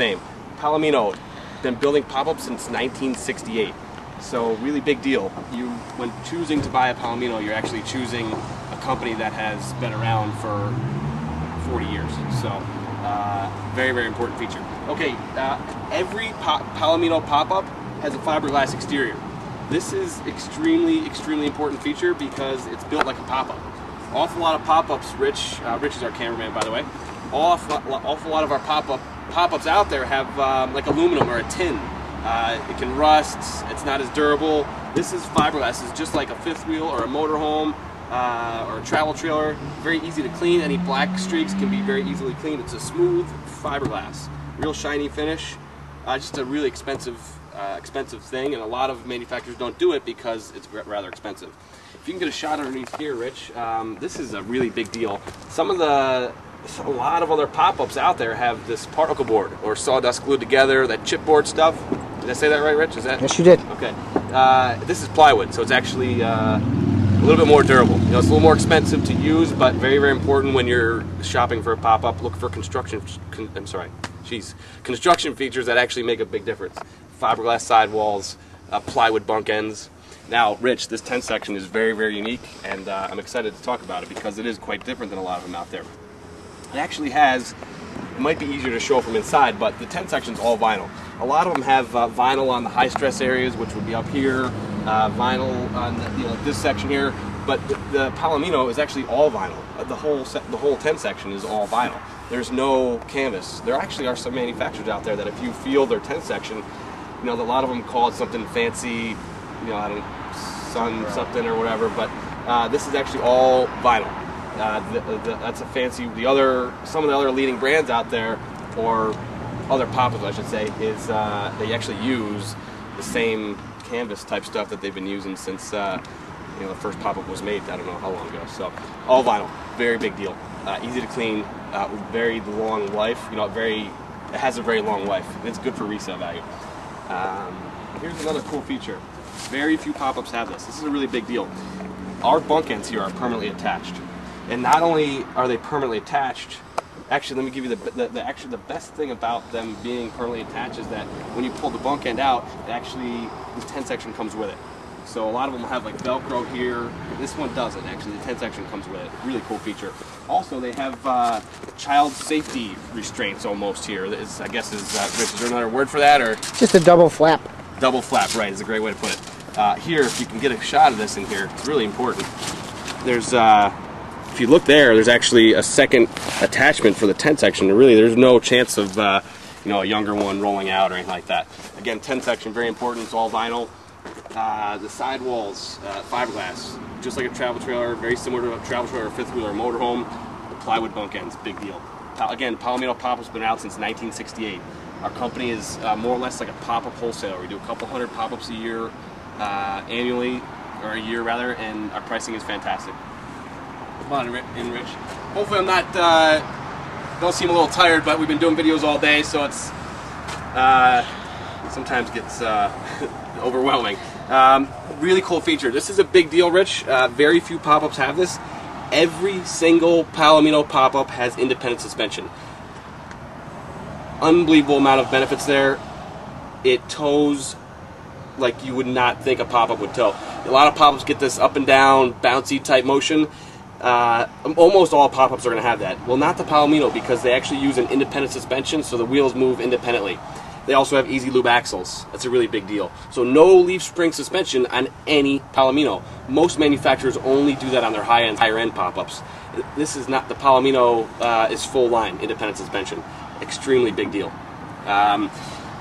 same. Palomino, been building pop-ups since 1968. So really big deal. You, when choosing to buy a Palomino, you're actually choosing a company that has been around for 40 years. So uh, very, very important feature. Okay, uh, every pa Palomino pop-up has a fiberglass exterior. This is extremely, extremely important feature because it's built like a pop-up. Awful lot of pop-ups, Rich, uh, Rich is our cameraman by the way, awful, awful lot of our pop-up pop-ups out there have um, like aluminum or a tin. Uh, it can rust, it's not as durable. This is fiberglass, it's just like a fifth wheel or a motorhome uh, or a travel trailer. Very easy to clean, any black streaks can be very easily cleaned. It's a smooth fiberglass, real shiny finish. Uh, just a really expensive, uh, expensive thing, and a lot of manufacturers don't do it because it's rather expensive. If you can get a shot underneath here, Rich, um, this is a really big deal. Some of the a lot of other pop-ups out there have this particle board or sawdust glued together, that chipboard stuff. Did I say that right, Rich? Is that? Yes, you did. Okay. Uh, this is plywood, so it's actually uh, a little bit more durable. You know, it's a little more expensive to use, but very, very important when you're shopping for a pop-up. Look for construction. Con, I'm sorry, jeez, construction features that actually make a big difference. Fiberglass sidewalls, uh, plywood bunk ends. Now, Rich, this tent section is very, very unique, and uh, I'm excited to talk about it because it is quite different than a lot of them out there. It actually has, it might be easier to show from inside, but the tent section is all vinyl. A lot of them have uh, vinyl on the high stress areas, which would be up here, uh, vinyl on the, you know, this section here, but the, the, Palomino is actually all vinyl. Uh, the whole the whole tent section is all vinyl. There's no canvas. There actually are some manufacturers out there that if you feel their tent section, you know, a lot of them call it something fancy, you know, I don't sun something or whatever, but uh, this is actually all vinyl. Uh, the, the, that's a fancy. The other, some of the other leading brands out there, or other pop-ups, I should say, is uh, they actually use the same canvas type stuff that they've been using since uh, you know the first pop-up was made. I don't know how long ago. So all vinyl, very big deal. Uh, easy to clean, uh, very long life. You know, very it has a very long life. It's good for resale value. Um, here's another cool feature. Very few pop-ups have this. This is a really big deal. Our bunk ends here are permanently attached. And not only are they permanently attached, actually let me give you the, the, the, actually the best thing about them being permanently attached is that when you pull the bunk end out, it actually the tent section comes with it. So a lot of them have like Velcro here. This one doesn't actually. The tent section comes with it. Really cool feature. Also, they have uh, child safety restraints almost here. Is, I guess is uh, Rich, is there another word for that or? Just a double flap. Double flap, right? Is a great way to put it. Uh, here, if you can get a shot of this in here, it's really important. There's uh, if you look there, there's actually a second attachment for the tent section. Really, there's no chance of uh, you know a younger one rolling out or anything like that. Again, tent section very important. It's all vinyl. Uh, the sidewalls, uh, fiberglass, just like a travel trailer, very similar to a travel trailer, fifth wheeler, motorhome. The plywood bunk ends, big deal. Again, Palomino Pop-Up's been out since 1968. Our company is uh, more or less like a pop-up wholesaler. We do a couple hundred pop-ups a year, uh, annually, or a year rather, and our pricing is fantastic. Come on Rich. Hopefully I'm not, uh, don't seem a little tired, but we've been doing videos all day, so it's, uh, sometimes gets uh, overwhelming. Um, really cool feature. This is a big deal, Rich. Uh, very few pop-ups have this. Every single Palomino pop-up has independent suspension. Unbelievable amount of benefits there. It tows like you would not think a pop-up would tow. A lot of pop-ups get this up and down, bouncy type motion. Uh, almost all pop-ups are going to have that. Well, not the Palomino because they actually use an independent suspension, so the wheels move independently. They also have easy lube axles. That's a really big deal. So no leaf spring suspension on any Palomino. Most manufacturers only do that on their high-end, higher-end pop-ups. This is not the Palomino uh, is full line independent suspension. Extremely big deal. Um,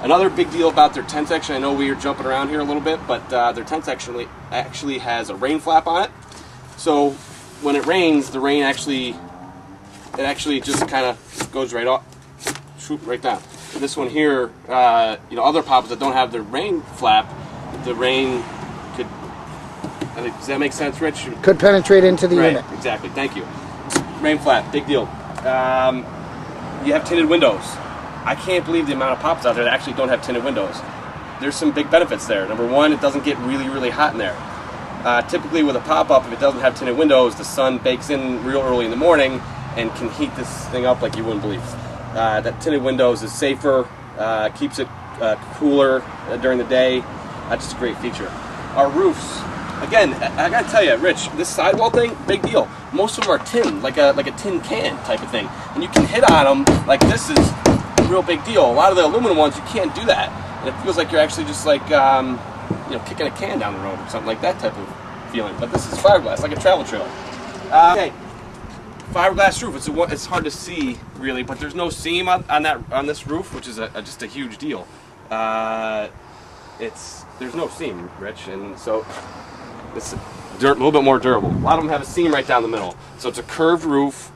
another big deal about their tent section. I know we are jumping around here a little bit, but uh, their tent section actually has a rain flap on it. So when it rains, the rain actually it actually just kind of goes right off, shoot right down this one here, uh, you know, other pops that don't have the rain flap, the rain could. Does that make sense, Rich? Could penetrate into the right, unit. Exactly. Thank you. Rain flap, big deal. Um, you have tinted windows. I can't believe the amount of pops out there that actually don't have tinted windows. There's some big benefits there. Number one, it doesn't get really, really hot in there. Uh, typically, with a pop-up, if it doesn't have tinted windows, the sun bakes in real early in the morning and can heat this thing up like you wouldn't believe. Uh, that tinted windows is safer. Uh, keeps it uh, cooler uh, during the day. That's just a great feature. Our roofs, again, I, I gotta tell you, Rich, this sidewall thing, big deal. Most of them are tin, like a like a tin can type of thing, and you can hit on them like this is a real big deal. A lot of the aluminum ones, you can't do that, and it feels like you're actually just like um, you know kicking a can down the road or something like that type of feeling. But this is fiberglass, like a travel trailer. Uh, okay, fiberglass roof. It's a, it's hard to see really, but there's no seam on, on that on this roof, which is a, a, just a huge deal. Uh, it's there's no seam, Rich, and so it's a little bit more durable. A lot of them have a seam right down the middle, so it's a curved roof,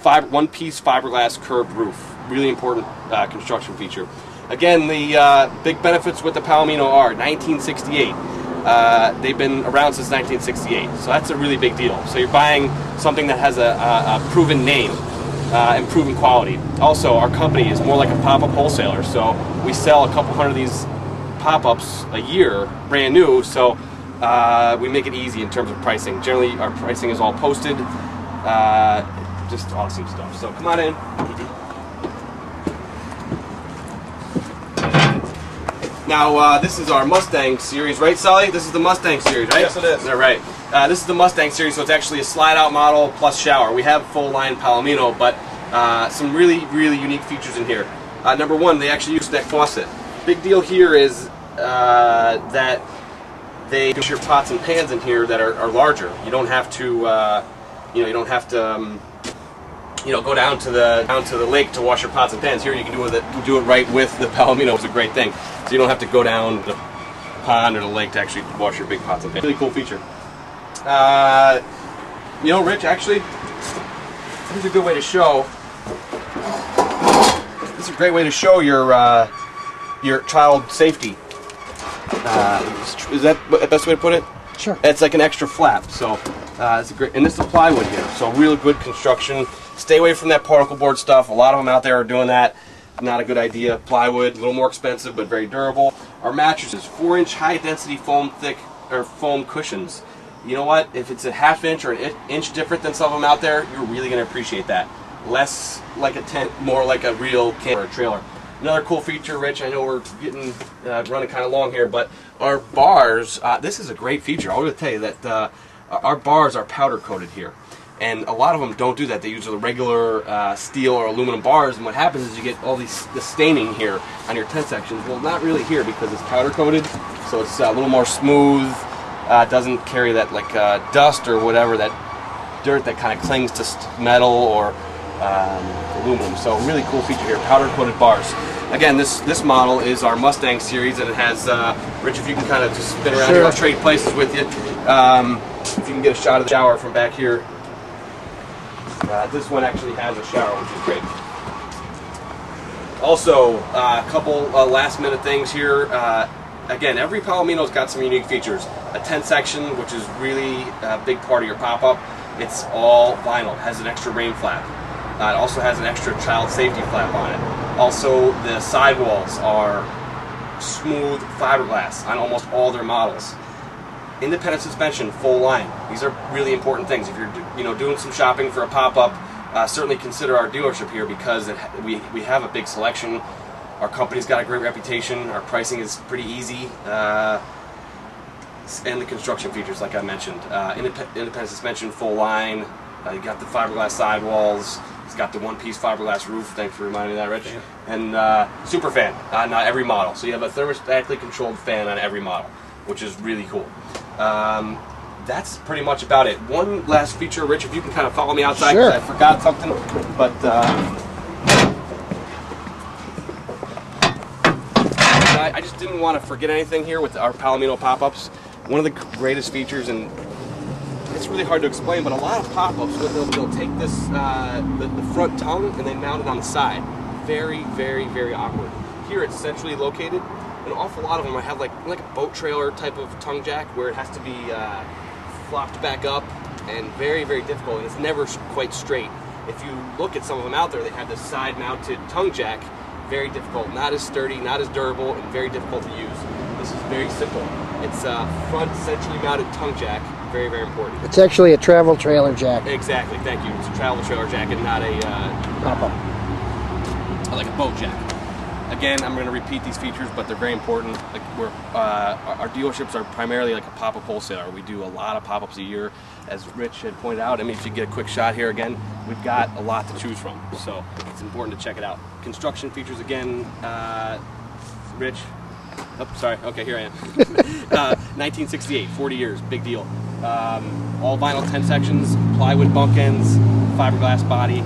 fiber, one-piece fiberglass curved roof. Really important uh, construction feature. Again, the uh, big benefits with the Palomino are 1968. Uh, they've been around since 1968, so that's a really big deal. So you're buying something that has a, a, a proven name uh, and proven quality. Also, our company is more like a pop-up wholesaler, so we sell a couple hundred of these pop-ups a year, brand new. So uh, we make it easy in terms of pricing. Generally, our pricing is all posted. Uh, just awesome stuff. So come on in. Now, uh, this is our Mustang series, right, Sully? This is the Mustang series, right? Yes, it is. All right. Uh, this is the Mustang series, so it's actually a slide-out model plus shower. We have full-line Palomino, but uh, some really, really unique features in here. Uh, number one, they actually use that faucet. Big deal here is uh, that they use your pots and pans in here that are, are larger. You don't have to, uh, you know, you don't have to. Um, you know, go down to the down to the lake to wash your pots and pans. Here you can do it do it right with the Palomino. It's a great thing. So you don't have to go down the pond or the lake to actually wash your big pots and pans. Really cool feature. Uh, you know, Rich, actually, this is a good way to show. This is a great way to show your uh, your child safety. Uh, is that the best way to put it? Sure. It's like an extra flap. So uh, it's a great, and this is plywood here. So real good construction. Stay away from that particle board stuff. A lot of them out there are doing that. Not a good idea. Plywood, a little more expensive, but very durable. Our mattresses, four inch high density foam thick or foam cushions. You know what? If it's a half inch or an inch different than some of them out there, you're really going to appreciate that. Less like a tent, more like a real camper or trailer. Another cool feature, Rich. I know we're getting uh, running kind of long here, but our bars. Uh, this is a great feature. I want to tell you that uh, our bars are powder coated here and a lot of them don't do that. They use the regular uh, steel or aluminum bars, and what happens is you get all these the staining here on your tent sections. Well, not really here because it's powder coated, so it's uh, a little more smooth. Uh, doesn't carry that like dust or whatever that dirt that kind of clings to metal or um, aluminum. So really cool feature here, powder coated bars. Again, this this model is our Mustang series, and it has uh, Rich. If you can kind of just spin around, sure. here, I'll trade places with you. Um, if you can get a shot of the shower from back here. Uh, this one actually has a shower, which is great. Also, uh, a couple uh, last minute things here. Uh, again, every Palomino's got some unique features. A tent section, which is really a big part of your pop-up. It's all vinyl. It has an extra rain flap. Uh, it also has an extra child safety flap on it. Also, the sidewalls are smooth fiberglass on almost all their models independent suspension, full line. These are really important things. If you're you know doing some shopping for a pop-up, uh, certainly consider our dealership here because it, we we have a big selection. Our company's got a great reputation. Our pricing is pretty easy. Uh, and the construction features, like I mentioned, uh, independent suspension, full line. Uh, you got the fiberglass sidewalls. Got the one-piece fiberglass roof. Thanks for reminding me that, Rich. And uh, super fan on every model. So you have a thermostatically controlled fan on every model, which is really cool. Um, that's pretty much about it. One last feature, Rich, if you can kind of follow me outside because sure. I forgot something. But uh, I, just didn't want to forget anything here with our Palomino pop-ups. One of the greatest features, and it's really hard to explain, but a lot of pop-ups, they'll, they'll take this, uh, the, the front tongue, and they mount it on the side. Very, very, very awkward. Here it's centrally located, an awful lot of them I have like like a boat trailer type of tongue jack where it has to be uh, flopped back up and very very difficult and it's never quite straight. If you look at some of them out there, they have this side mounted tongue jack, very difficult, not as sturdy, not as durable, and very difficult to use. This is very simple. It's a front centrally mounted tongue jack, very very important. It's actually a travel trailer jack. Exactly, thank you. It's a travel trailer jack and not a uh, pop up. Like a boat jack. again, I'm going to repeat these features, but they're very important. Like we're, uh, our our dealerships are primarily like a pop-up wholesaler. We do a lot of pop-ups a year, as Rich had pointed out. I mean, if you get a quick shot here again, we've got a lot to choose from. So it's important to check it out. Construction features again, uh, Rich. Oh, sorry. Okay, here I am. uh, 1968, 40 years, big deal. Um, all vinyl 10 sections, plywood bunk ends, fiberglass body,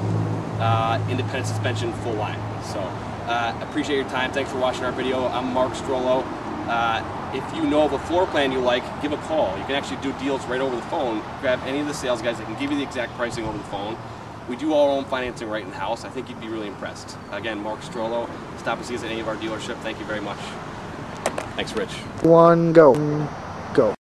uh, independent suspension, full line. So, uh, appreciate your time. Thanks for watching our video. I'm Mark Strollo. Uh, if you know of a floor plan you like, give a call. You can actually do deals right over the phone. Grab any of the sales guys that can give you the exact pricing over the phone. We do all our own financing right in house. I think you'd be really impressed. Again, Mark Strollo. Stop and see us at any of our dealership. Thank you very much. Thanks, Rich. One, go. Go.